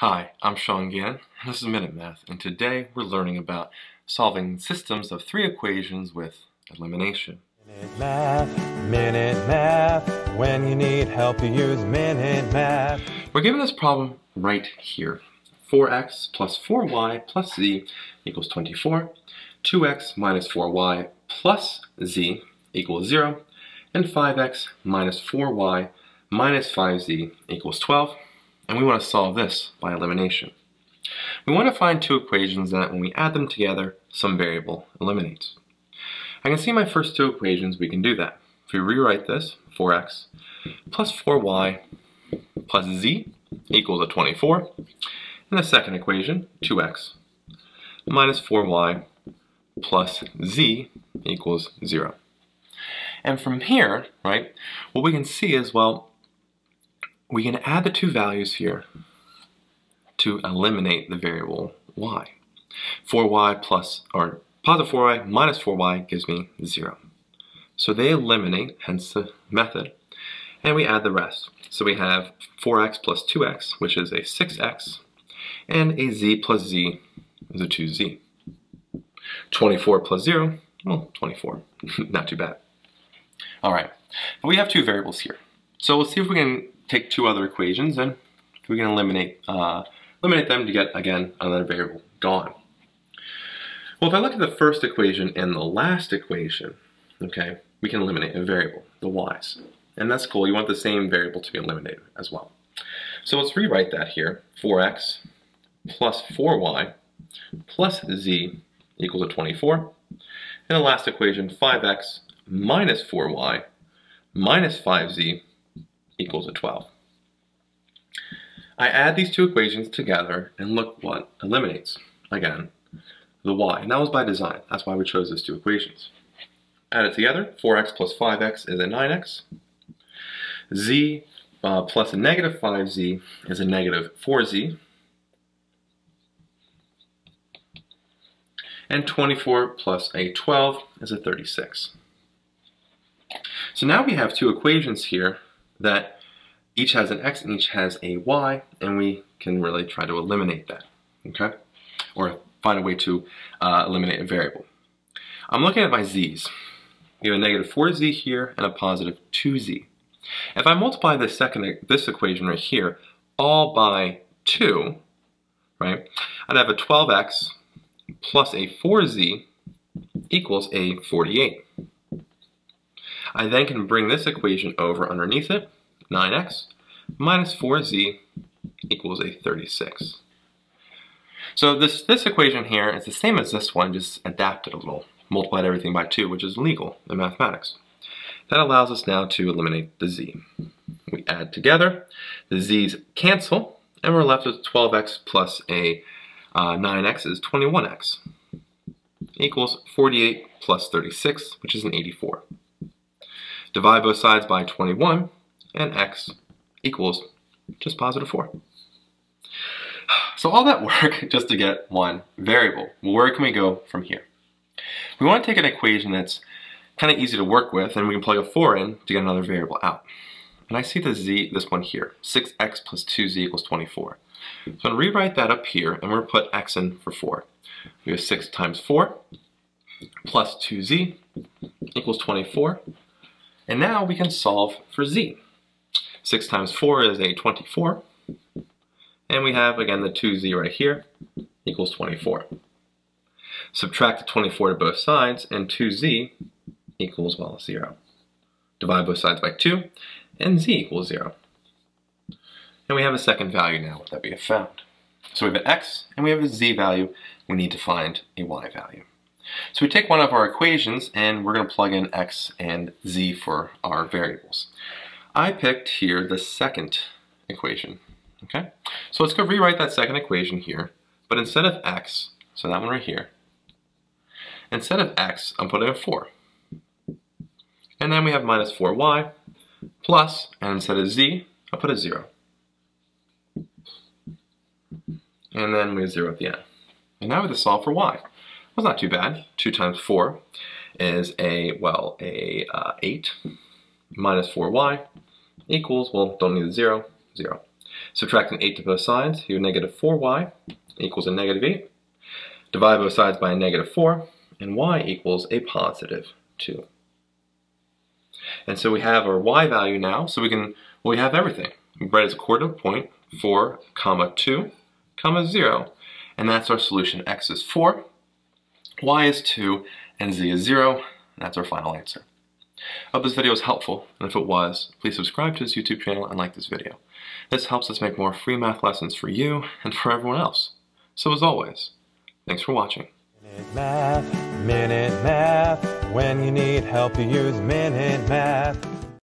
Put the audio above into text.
Hi, I'm Sean Gannon. This is Minute Math, and today we're learning about solving systems of three equations with elimination. Minute Math, Minute Math. When you need help, you use Minute Math. We're given this problem right here. 4x plus 4y plus z equals 24. 2x minus 4y plus z equals 0. And 5x minus 4y minus 5z equals 12 and we want to solve this by elimination. We want to find two equations that when we add them together, some variable eliminates. I can see my first two equations, we can do that. If we rewrite this, 4x plus 4y plus z equals a 24. And the second equation, 2x minus 4y plus z equals 0. And from here, right, what we can see is, well, we can add the two values here to eliminate the variable y. 4y plus, or positive 4y minus 4y gives me 0. So they eliminate, hence the method, and we add the rest. So we have 4x plus 2x, which is a 6x, and a z plus z is a 2z. 24 plus 0, well, 24. Not too bad. All right, but we have two variables here. So let's see if we can take two other equations and we can eliminate, uh, eliminate them to get, again, another variable gone. Well, if I look at the first equation and the last equation, okay, we can eliminate a variable, the y's. And that's cool. You want the same variable to be eliminated as well. So let's rewrite that here. 4x plus 4y plus z equals to 24. And the last equation, 5x minus 4y minus 5z equals a 12. I add these two equations together and look what eliminates. Again, the y. And that was by design. That's why we chose those two equations. Add it together. 4x plus 5x is a 9x. z uh, plus a negative 5z is a negative 4z. And 24 plus a 12 is a 36. So now we have two equations here that each has an x and each has a y, and we can really try to eliminate that, okay? Or find a way to uh, eliminate a variable. I'm looking at my z's. We have a negative 4z here and a positive 2z. If I multiply this second this equation right here all by 2, right, I'd have a 12x plus a 4z equals a 48. I then can bring this equation over underneath it, 9x minus 4z equals a 36. So this, this equation here is the same as this one, just adapted a little, multiplied everything by 2, which is legal in mathematics. That allows us now to eliminate the z. We add together, the z's cancel, and we're left with 12x plus a uh, 9x is 21x equals 48 plus 36, which is an 84. Divide both sides by 21, and x equals just positive 4. So all that work just to get one variable. Where can we go from here? We want to take an equation that's kind of easy to work with, and we can plug a 4 in to get another variable out. And I see the z, this one here, 6x plus 2z equals 24. So I'm going to rewrite that up here, and we're going to put x in for 4. We have 6 times 4 plus 2z equals 24. And now we can solve for z. 6 times 4 is a 24. And we have, again, the 2z right here equals 24. Subtract the 24 to both sides, and 2z equals, well, 0. Divide both sides by 2, and z equals 0. And we have a second value now that we have found. So we have an x, and we have a z value. We need to find a y value. So we take one of our equations and we're going to plug in x and z for our variables. I picked here the second equation. Okay, so let's go rewrite that second equation here, but instead of x, so that one right here, instead of x, I'm putting a 4. And then we have minus 4y plus, and instead of z, I'll put a 0. And then we have 0 at the end. And now we have to solve for y. Well, not too bad. 2 times 4 is a, well, a uh, 8 minus 4y equals, well, don't need the 0, 0. Subtracting 8 to both sides, you have negative 4y equals a negative 8. Divide both sides by a negative 4, and y equals a positive 2. And so we have our y value now, so we can, well, we have everything. We write as a coordinate point, 4, comma 2, comma 0. And that's our solution. x is 4, y is 2, and z is 0. And that's our final answer. I hope this video was helpful, and if it was, please subscribe to this YouTube channel and like this video. This helps us make more free math lessons for you and for everyone else. So as always, thanks for watching. Minute Math, Minute Math. When you need help, you use Minute Math.